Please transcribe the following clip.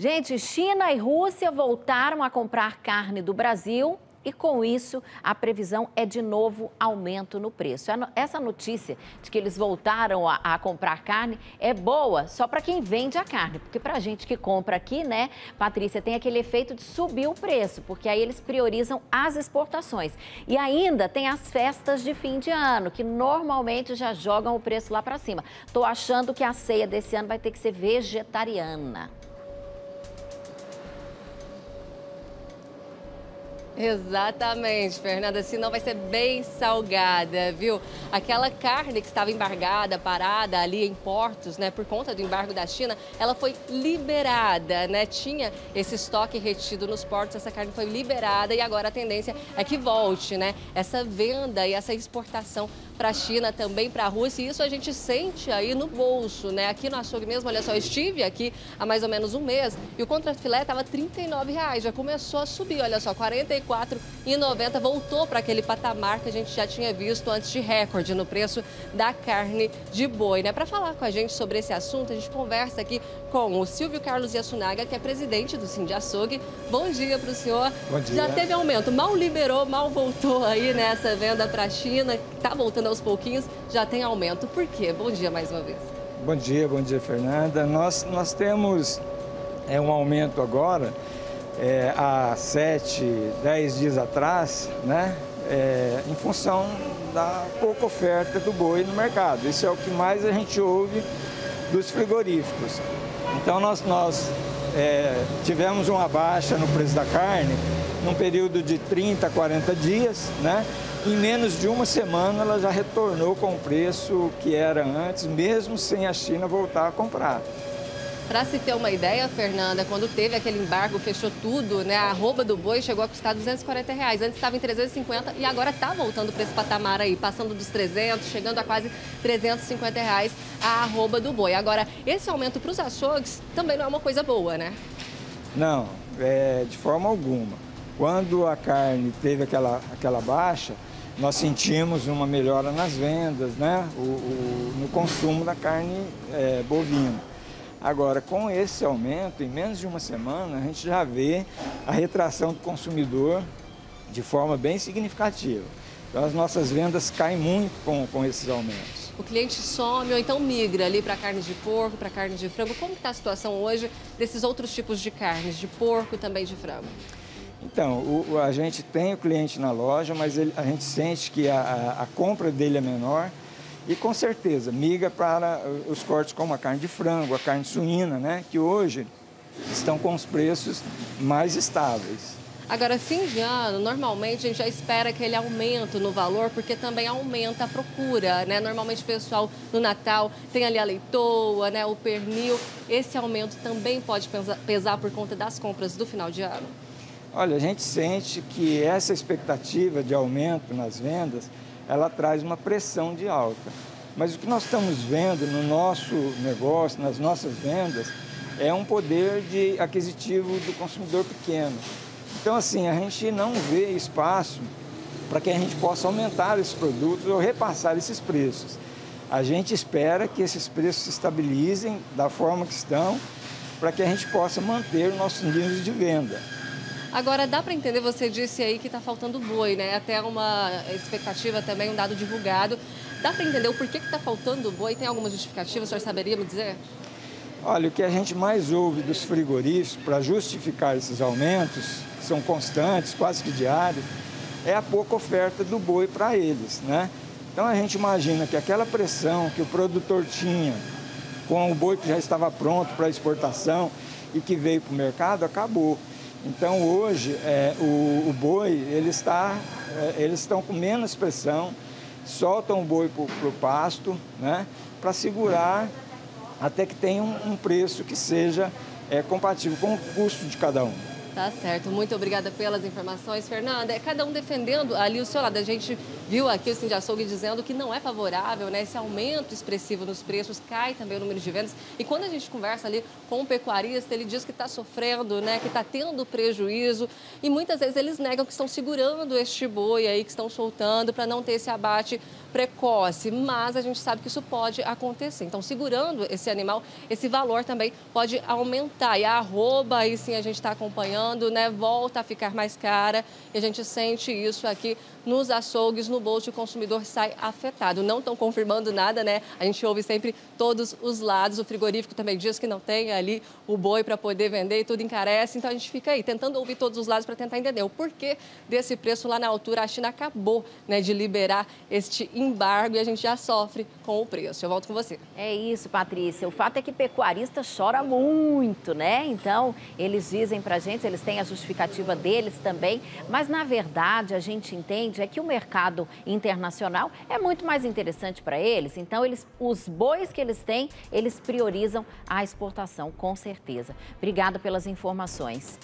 Gente, China e Rússia voltaram a comprar carne do Brasil e com isso a previsão é de novo aumento no preço. Essa notícia de que eles voltaram a, a comprar carne é boa só para quem vende a carne, porque para a gente que compra aqui, né, Patrícia, tem aquele efeito de subir o preço, porque aí eles priorizam as exportações. E ainda tem as festas de fim de ano, que normalmente já jogam o preço lá para cima. Estou achando que a ceia desse ano vai ter que ser vegetariana. Exatamente, Fernanda, senão vai ser bem salgada, viu? Aquela carne que estava embargada, parada ali em portos, né, por conta do embargo da China, ela foi liberada, né? Tinha esse estoque retido nos portos, essa carne foi liberada e agora a tendência é que volte, né? Essa venda e essa exportação para a China, também para a Rússia, e isso a gente sente aí no bolso, né? Aqui no açougue mesmo, olha só, eu estive aqui há mais ou menos um mês e o contrafilé estava R$ 39,00, já começou a subir, olha só, R$ 44,90, voltou para aquele patamar que a gente já tinha visto antes de recorde no preço da carne de boi, né? Para falar com a gente sobre esse assunto, a gente conversa aqui com o Silvio Carlos Yasunaga, que é presidente do Sim de Açougue. Bom dia para o senhor. Bom dia. Já teve aumento, mal liberou, mal voltou aí nessa venda para a China, está voltando aos pouquinhos já tem aumento. Por quê? Bom dia mais uma vez. Bom dia, bom dia, Fernanda. Nós, nós temos é, um aumento agora, é, há sete, dez dias atrás, né? É, em função da pouca oferta do boi no mercado. Isso é o que mais a gente ouve dos frigoríficos. Então nós, nós é, tivemos uma baixa no preço da carne num período de 30, 40 dias, né? Em menos de uma semana ela já retornou com o preço que era antes, mesmo sem a China voltar a comprar. Para se ter uma ideia, Fernanda, quando teve aquele embargo, fechou tudo, né? A arroba do boi chegou a custar 240 reais. Antes estava em 350 e agora está voltando para esse patamar aí, passando dos 300, chegando a quase 350 reais a arroba do boi. Agora, esse aumento para os açougues também não é uma coisa boa, né? Não, é, de forma alguma. Quando a carne teve aquela, aquela baixa, nós sentimos uma melhora nas vendas, né? O, o no consumo da carne é, bovina. Agora, com esse aumento, em menos de uma semana, a gente já vê a retração do consumidor de forma bem significativa. Então, as nossas vendas caem muito com, com esses aumentos. O cliente some ou então migra ali para carne de porco, para carne de frango. Como está a situação hoje desses outros tipos de carnes, de porco e também de frango? Então, o, a gente tem o cliente na loja, mas ele, a gente sente que a, a, compra dele é menor e com certeza migra para os cortes como a carne de frango, a carne suína, né? Que hoje estão com os preços mais estáveis. Agora, fim de ano, normalmente a gente já espera aquele aumento no valor, porque também aumenta a procura, né? Normalmente o pessoal no Natal tem ali a leitoa, né? o pernil. Esse aumento também pode pesar por conta das compras do final de ano. Olha, a gente sente que essa expectativa de aumento nas vendas, ela traz uma pressão de alta. Mas o que nós estamos vendo no nosso negócio, nas nossas vendas, é um poder de aquisitivo do consumidor pequeno. Então, assim, a gente não vê espaço para que a gente possa aumentar esses produtos ou repassar esses preços. A gente espera que esses preços se estabilizem da forma que estão, para que a gente possa manter nossos níveis de venda. Agora, dá para entender, você disse aí que está faltando boi, né? Até uma expectativa também, um dado divulgado. Dá para entender o porquê que está faltando boi? Tem alguma justificativa? O senhor saberia me dizer? Olha, o que a gente mais ouve dos frigoríficos para justificar esses aumentos, que são constantes, quase que diários, é a pouca oferta do boi para eles, né? Então a gente imagina que aquela pressão que o produtor tinha com o boi que já estava pronto para exportação e que veio para o mercado acabou. Então hoje é, o, o, boi ele está, é, eles estão com menos pressão, soltam o boi para o pasto, né, para segurar até que tenha um, um preço que seja é, compatível com o custo de cada um. Tá certo, muito obrigada pelas informações, Fernanda. É cada um defendendo ali o seu lado. A gente viu aqui o Cindy Açougue dizendo que não é favorável, né? Esse aumento expressivo nos preços, cai também o número de vendas. E quando a gente conversa ali com o pecuarista, ele diz que está sofrendo, né? Que está tendo prejuízo. E muitas vezes eles negam que estão segurando este boi aí, que estão soltando para não ter esse abate precoce. Mas a gente sabe que isso pode acontecer. Então, segurando esse animal, esse valor também pode aumentar. E a arroba, aí sim a gente está acompanhando, né? Volta a ficar mais cara. E a gente sente isso aqui nos açougues, no bolso, o consumidor sai afetado. Não estão confirmando nada, né? A gente ouve sempre todos os lados. O frigorífico também diz que não tem ali o boi para poder vender e tudo encarece. Então a gente fica aí tentando ouvir todos os lados para tentar entender o porquê desse preço lá na altura. A China acabou né, de liberar este embargo e a gente já sofre com o preço. Eu volto com você. É isso, Patrícia. O fato é que pecuarista chora muito, né? Então, eles dizem para a gente, eles têm a justificativa deles também, mas na verdade a gente entende é que o internacional é muito mais interessante para eles. Então, eles, os bois que eles têm, eles priorizam a exportação, com certeza. Obrigada pelas informações.